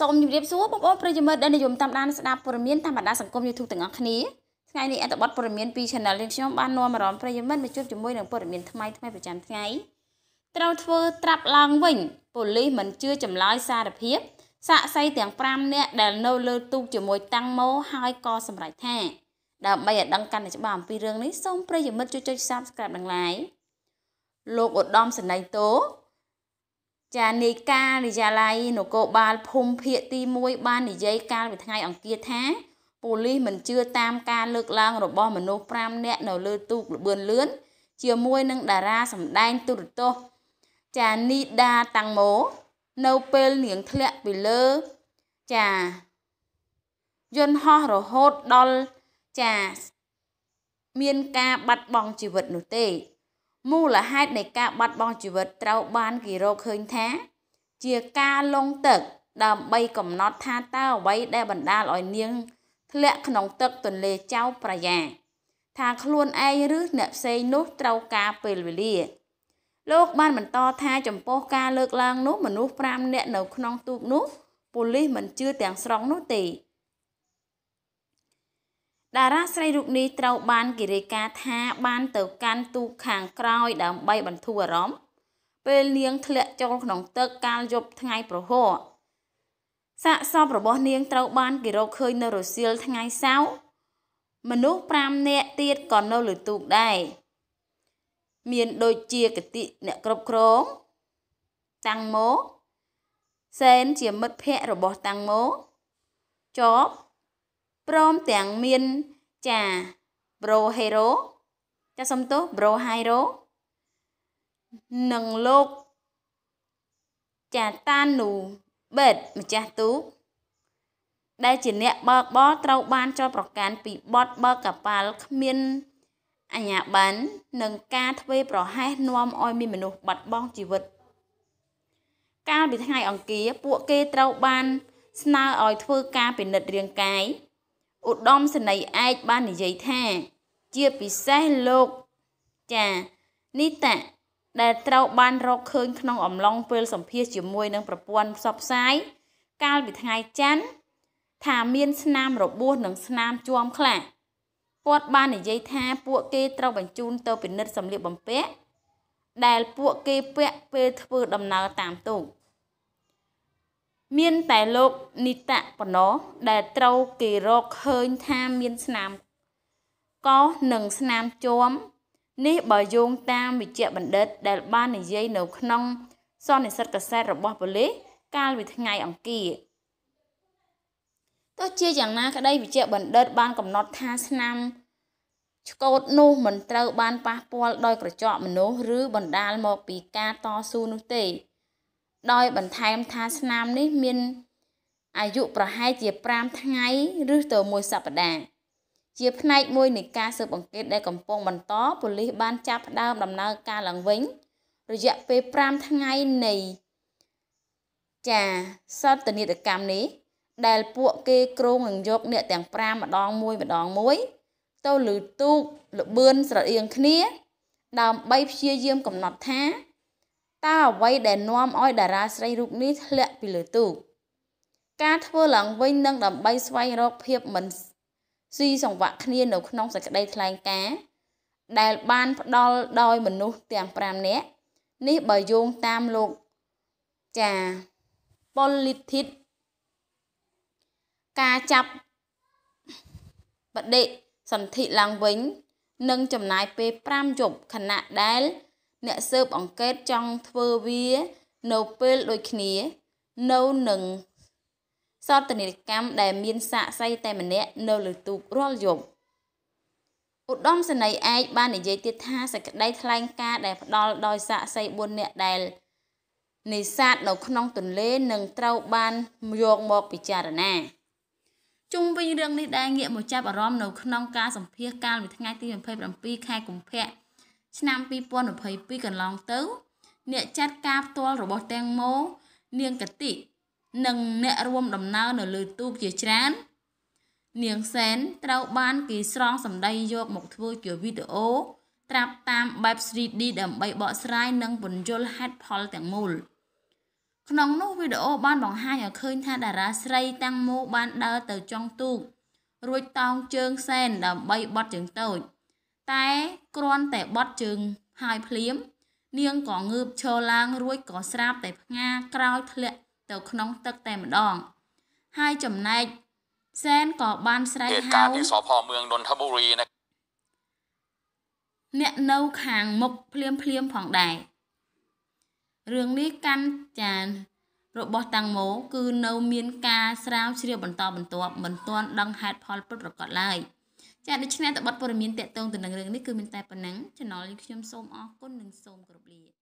សូមជម្រាបសួរបងប្អូនប្រិយមិត្តដែលនិយមតាមដានស្ដាប់ព័ត៌មានតាមបណ្ដាសង្គម YouTube ទាំងអស់គ្នាថ្ងៃនេះអត្ថបទព័ត៌មានពី Channel នេះខ្ញុំបាននាំអារម្មណ៍ប្រិយមិត្តមកជួបជាមួយនឹងព័ត៌មានថ្មីថ្មីប្រចាំថ្ងៃត្រូវធ្វើត្រាប់ឡើងវិញប៉ូលីសមិនជឿចម្លើយសារភាពសាកសីទាំង5នាក់ដែលនៅលើទូកជាមួយតាំងម៉ូហើយក៏សម្រេចថាដើម្បីឲ្យដឹងកាន់តែច្បាស់អំពីរឿងនេះសូមប្រិយមិត្តជួយចុច Subscribe និង Like លោកឧត្តមសេនីយ៍តូ ចានីការិយាល័យនគរបាលភូមិភាគទី1បាននិយាយកាលពីថ្ងៃអង្គារថាប៉ូលីសមិនជឿតាមការលើកឡើងរបស់មនុស្ស5នាក់នៅលើទូកលបឿនលឿនជាមួយនឹងតារាសម្ដែងទូរទស្សន៍ចានីដាតាំងម៉ូនៅពេលនាងធ្លាក់ពីលើ ចាយន្តហោះរហូតដល់ចាមានការបាត់បង់ជីវិតនោះទេ មូលហេតុនៃការបាត់បង់ជីវិតត្រូវបានគេរកឃើញថា ជាការលងទឹក ដើម្បីកំណត់ថាតើអ្វីដែលបណ្ដាលឲ្យនាងធ្លាក់ក្នុងទឹកទន្លេចៅប្រយ៉ាថាខ្លួនឯងឬអ្នកផ្សេងនោះត្រូវការពេលវេលា លោកបានបន្តថាចំពោះការលើកឡើងនោះមនុស្ស5នាក់នៅក្នុងទូកនោះប៉ូលីសមិនជឿទាំងស្រុងនោះទេ តារាស្រីរូបនេះត្រូវបានគេរាយការណ៍ថាបានទៅកាន់ទូកខាងក្រោយដើម្បីបន្ធូរអារម្មណ៍ពេលនាងធ្លាក់ចូលក្នុងទឹកកាលយប់ថ្ងៃប្រហោះសាកសពរបស់នាងត្រូវបានគេរកឃើញនៅរសៀលថ្ងៃសៅរ៍មនុស្ស5នាក់ទៀតក៏នៅលើទូកដែរមានដូចជាកតិអ្នកគ្រប់គ្រងតាំងម៉ូសែនជាមិត្តភ័ក្តិរបស់តាំងម៉ូចប ព្រមទាំងមានចាប្រូហេរ៉ូចាសំទោសប្រូហៃរ៉ូនិងលោកចាតានូបេតម្ចាស់ទូកដែលជាអ្នកបើកបរត្រូវបានចោទប្រកាន់ពីបទបើកកប៉ាល់គ្មានអញ្ញាប័ណ្ណនិងការធ្វេសប្រហែសនាំឲ្យមានមនុស្សបាត់បង់ជីវិត កាលពីថ្ងៃអង្គារពួកគេត្រូវបានស្នើឲ្យធ្វើការពិនិត្យរាងកាយ ឧត្តមសេនីយ៍ឯកបាននិយាយថា ជាពិសេសលោកចានីតាដែលត្រូវបានរកឃើញក្នុងអំឡុងពេលសម្ភាសជាមួយនឹងប្រព័ន្ធផ្សព្វផ្សាយកាលពីថ្ងៃច័ន្ទថាមានស្នាមរបួសនិងស្នាមជួមខ្លះគាត់បាននិយាយថាពួកគេត្រូវបញ្ជូនទៅពិនិត្យសម្លៀកបំពាក់ដែលពួកគេពាក់ពេលធ្វើដំណើរតាមទូក មានតែលោកនីតៈប៉ុណ្ណោះដែលត្រូវគេរកឃើញថាមានស្នាមកោសនិងស្នាមជាំនេះបើយោងតាមវិជ្ជបណ្ឌិត ដែលបាននិយាយនៅក្នុងសន្និសីទកសែតរបស់ប៉ូលីសកាលពីថ្ងៃអង្គារទោះជាយ៉ាងណាក្តីវិជ្ជបណ្ឌិត បានកំណត់ថាស្នាមឆ្កូតនោះមិនត្រូវបានប៉ះពាល់ដោយក្រចកមនុស្សឬបណ្ដាលមកពីការតស៊ូនោះទេ ដោយបន្ថែមថាស្នាមនេះមានអាយុប្រហែលជា5ថ្ងៃឬទៅមួយសប្តាហ៍ជាផ្នែកមួយនៃការស៊ើបអង្កេតដែលកំពុងបន្តប៉ូលីសបានចាប់ផ្ដើមដំណើរការឡើងវិញ រយៈពេល5ថ្ងៃនៃចាសតនីតកម្មនេះដែលពួកគេគ្រោងនឹងយកអ្នកទាំង5ម្ដងមួយម្ដងមួយ ទៅលើទូកលបឿនស្រដៀងគ្នា ដើម្បីព្យាយាមកំណត់ថា តើអ្វីដែលនាំឲ្យតារាស្រីរូបនេះធ្លាក់ពីលើទូកការធ្វើឡើងវិញនឹងដើម្បីស្វែងរកភាពមិនស៊ីសង្វាក់គ្នានៅក្នុងសេចក្តីថ្លែងការណ៍ដែលបានផ្ដល់ដោយមនុស្សទាំង5នាក់នេះបើយោងតាមលោកចា politic ការចាប់បដិសន្ធិឡើងវិញនឹងចំណាយពេល5យប់ខណៈដែល អ្នកស៊ើបអង្កេតចង់ធ្វើវានៅពេលដូចគ្នានៅនឹងសតនិកម្មដែលមានសាកសីតែម្នាក់នៅលើទូករាល់យប់ឧត្តមសេនីយ៍ឯកបាននិយាយទៀតថាសេចក្តីថ្លែងការណ៍ដែលផ្ដល់ដោយសាកសី4នាក់ដែលនេសាទនៅក្នុងទន្លេនឹងត្រូវបានយកមកពិចារណាជុំវិញរឿងនេះដែលងាកមកចាប់អារម្មណ៍នៅក្នុងការសម្ភាសកាលពីថ្ងៃទី27ខែកុម្ភៈ ឆ្នាំ2022កន្លងទៅ អ្នកចាត់ការផ្ទាល់របស់ទាំងម៉ូនាងកតិនិងអ្នករួមដំណើរនៅលើទូកជាច្រើននាងសែនត្រូវបានគេស្រង់សម្ដីយកមកធ្វើជាវីដេអូត្រាប់តាមបែប 3D ដើម្បីបកស្រាយនិងពន្យល់ហេតុផលទាំងមូលក្នុងនោះវីដេអូបានបង្ហាញឲ្យឃើញថាតារាស្រីតាំងម៉ូបានដើរទៅចុងទូករួចតោងជើងសែនដើម្បីបត់ជើងតូច តែគ្រាន់តែបត់ជើងហើយភ្លាម នាងក៏ងើបឈរឡើងរួចក៏ស្រាបតែផ្ងាក្រោយធ្លាក់ទៅក្នុងទឹកតែម្ដង ហើយចំណែកសែនក៏បានស្រែកហៅការពីសភមឿងនន្ទបុរីណាអ្នកនៅខាងមុខភ្លាមភ្លាមផងដែររឿងនេះកាន់ចានរបស់តាំងម៉ូគឺនៅមានការស្រាវជ្រាវបន្តបន្ទាប់មិនទាន់ដឹងហេតុផលពិតប្រាកដឡើយ។ ចាដូច្នេះតបတ်ព័ត៌មានតកតងទៅនឹងរឿងនេះគឺមានតែប៉ុណ្ណឹង Channel នេះខ្ញុំសូមអរគុណនិងសូមគោរពលា